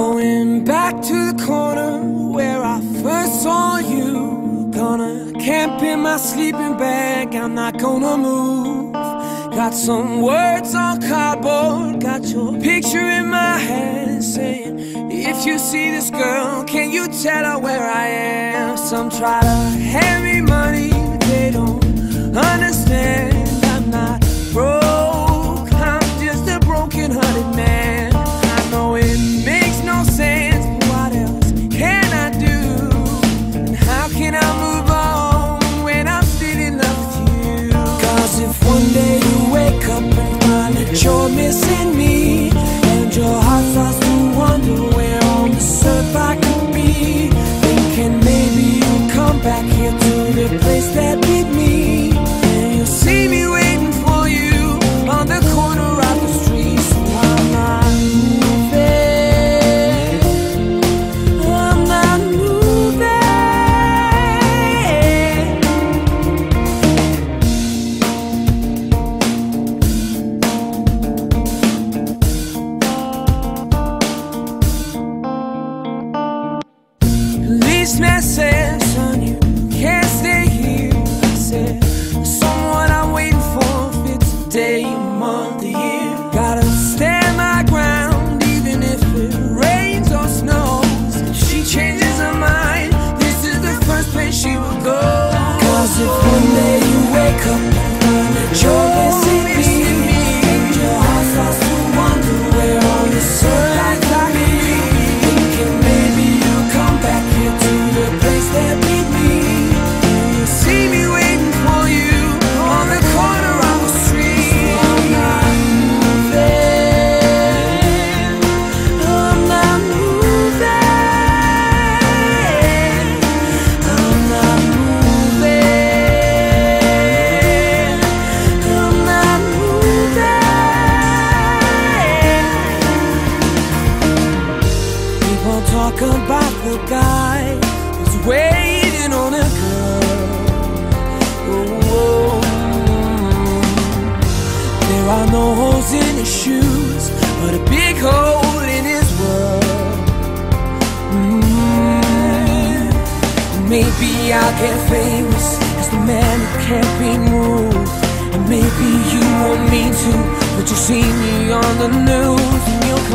Going back to the corner where I first saw you Gonna camp in my sleeping bag, I'm not gonna move Got some words on cardboard, got your picture in my hand Saying, if you see this girl, can you tell her where I am? Some try to help. The place up about the guy who's waiting on a girl. Oh, There are no holes in his shoes, but a big hole in his world. Mm. Maybe I'll get famous as the man who can't be moved. And maybe you want me to, but you see me on the news and you'll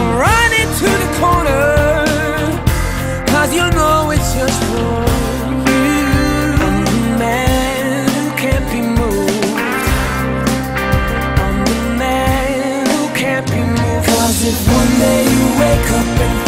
wake up and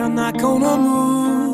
I'm not gonna move.